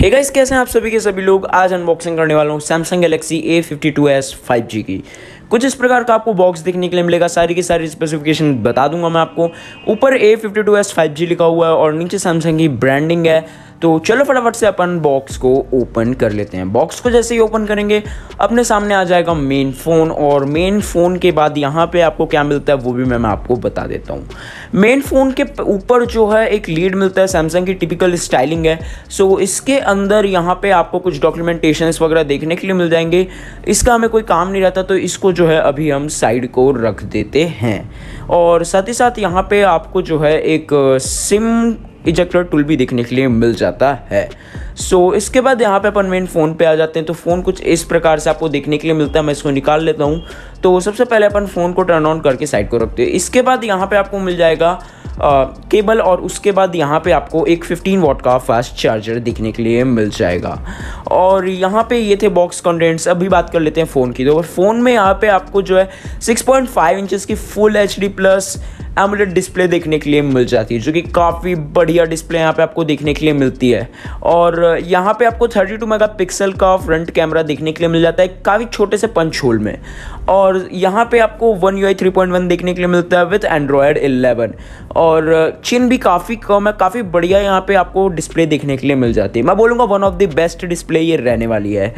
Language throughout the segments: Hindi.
हे hey गाइस कैसे हैं आप सभी के सभी लोग? आज अनबॉक्सिंग करने वाला हूँ Samsung Galaxy A fifty two S five G की। कुछ इस प्रकार का आपको बॉक्स देखने के लिए मिलेगा, सारी की सारी स्पेसिफिकेशन बता दूँगा मैं आपको। ऊपर A fifty two S five G लिखा हुआ है और नीचे सैमसंग की ब्रांडिंग है। तो चलो फटाफट से अपन बॉक्स को ओपन कर लेते हैं। बॉक्स को जैसे ही ओपन करेंगे, अपने सामने आ जाएगा मेन फ़ोन और मेन फ़ोन के बाद यहाँ पे आपको क्या मिलता है, वो भी मैं मैं आपको बता देता हूँ। मेन फ़ोन के ऊपर जो है एक लीड मिलता है सैमसंग की टिपिकल स्टाइलिंग है। सो इसके अंदर यहाँ पे आपको कुछ डॉक्यूमेंटेशन वगैरह देखने के लिए मिल जाएँगे। इसका हमें कोई काम नहीं रहता तो इसको जो है अभी हम साइड को रख देते हैं। और साथ ही साथ यहाँ पे आपको जो है एक सिम इजेक्टर टूल भी देखने के लिए मिल जाता है। सो so, इसके बाद यहाँ पे अपन मेन फ़ोन पे आ जाते हैं। तो फ़ोन कुछ इस प्रकार से आपको देखने के लिए मिलता है। मैं इसको निकाल लेता हूँ। तो सबसे पहले अपन फ़ोन को टर्न ऑन करके साइड को रखते हैं। इसके बाद यहाँ पे आपको मिल जाएगा केबल और उसके बाद यहाँ पे आपको एक 15 वॉट का फास्ट चार्जर देखने के लिए मिल जाएगा। और यहाँ पे ये थे बॉक्स कंटेंट्स अभी बात कर लेते हैं फ़ोन की। तो फ़ोन में यहाँ पे आपको जो है 6.5 इंचेस की full HD plus AMOLED display देखने के लिए मिल जाती है, जो कि काफ़ी बढ़िया डिस्प्ले यहाँ पे आपको देखने के लिए मिलती है। और यहाँ पे आपको 32 मेगापिक्सल का फ्रंट कैमरा देखने के लिए मिल जाता है, काफ़ी छोटे से पंच होल में। और यहाँ पे आपको वन यू आई पॉइंट देखने के लिए मिलता है विथ एंड्रॉयड इलेवन और चिन भी काफ़ी कम है, काफ़ी बढ़िया यहाँ पे आपको डिस्प्ले देखने के लिए मिल जाती है। मैं बोलूँगा one of the best display ये रहने वाली है।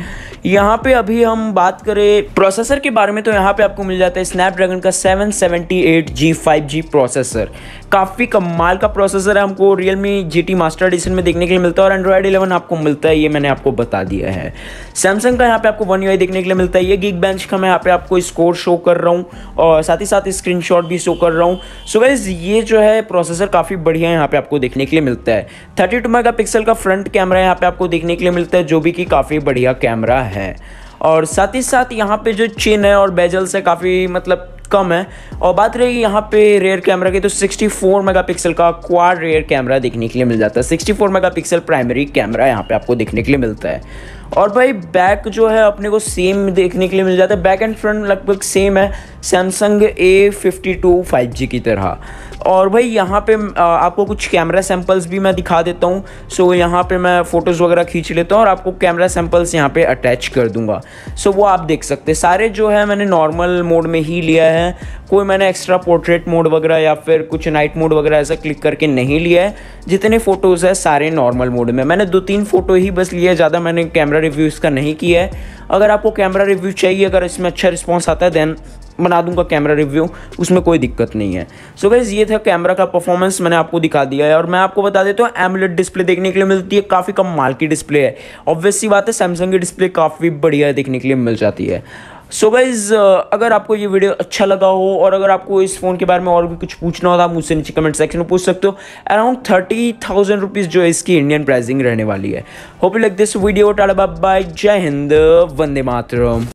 यहाँ पे अभी हम बात करें प्रोसेसर के बारे में तो यहाँ पे आपको मिल जाता है स्नैपड्रैगन का seven seventy eight G five G processor काफ़ी कमाल का प्रोसेसर है, हमको Realme G T master edition में देखने के लिए मिलता है और एंड्रॉयड इलेवन आपको मिलता है, ये मैंने आपको बता दिया है। सैमसंग का यहाँ पे आपको वन यू देखने के लिए मिलता है, ये गिग बेंच का मैं यहाँ पे आपको स्कोर शो कर रहा हूँ और साथ ही साथ स्क्रीन भी शो कर रहा हूँ। सो गाइज़ ये जो है प्रोसेसर काफ़ी बढ़िया यहाँ पे आपको देखने के लिए मिलता है। थर्टी टू मेगा पिक्सल का फ्रंट कैमरा यहाँ पे आपको देखने के लिए मिलता है, जो भी कि काफ़ी बढ़िया कैमरा है। और साथ ही साथ यहाँ पे जो चिन है और बेजल्स है, काफ़ी मतलब कम है। और बात रही यहाँ पे रेयर कैमरा की तो 64 मेगापिक्सल का क्वाड रेयर कैमरा देखने के लिए मिल जाता है। 64 मेगापिक्सल प्राइमरी कैमरा यहाँ पे आपको देखने के लिए मिलता है। और भाई बैक जो है अपने को सेम देखने के लिए मिल जाता है। बैक एंड फ्रंट लगभग सेम है। Samsung A fifty two five G की तरह। और भाई यहाँ पे आपको कुछ कैमरा सैंपल्स भी मैं दिखा देता हूँ। सो यहाँ पे मैं फ़ोटोज़ वगैरह खींच लेता हूँ और आपको कैमरा सैंपल्स यहाँ पे अटैच कर दूँगा। सो वो आप देख सकते हैं। सारे जो है मैंने नॉर्मल मोड में ही लिया है। कोई मैंने एक्स्ट्रा पोर्ट्रेट मोड वगैरह या फिर कुछ नाइट मोड वगैरह ऐसा क्लिक करके नहीं लिया है। जितने फ़ोटोज़ है सारे नॉर्मल मोड में। मैंने दो तीन फ़ोटो ही बस लिया ज़्यादा मैंने कैमरा रिव्यू इसका नहीं किया है। अगर आपको कैमरा रिव्यू चाहिए, अगर इसमें अच्छा रिस्पॉन्स आता है देन बना दूँगा कैमरा रिव्यू उसमें कोई दिक्कत नहीं है। सो so गैस ये था कैमरा का परफॉर्मेंस मैंने आपको दिखा दिया है। और मैं आपको बता देता हूँ एमुलेट डिस्प्ले देखने के लिए मिलती है, काफ़ी कम माल की डिस्प्ले है। ऑब्वियसली बात है सैमसंग की डिस्प्ले काफ़ी बढ़िया देखने के लिए मिल जाती है। सो so गाइज़ अगर आपको ये वीडियो अच्छा लगा हो और अगर आपको इस फ़ोन के बारे में और भी कुछ पूछना हो तो आप मुझसे नीचे कमेंट सेक्शन में पूछ सकते हो। अराउंड थर्टी थाउज़ेंड रुपीज़ जो है इसकी इंडियन प्राइसिंग रहने वाली है। Hope like this video tata bye, जय हिंद, वंदे मातरम।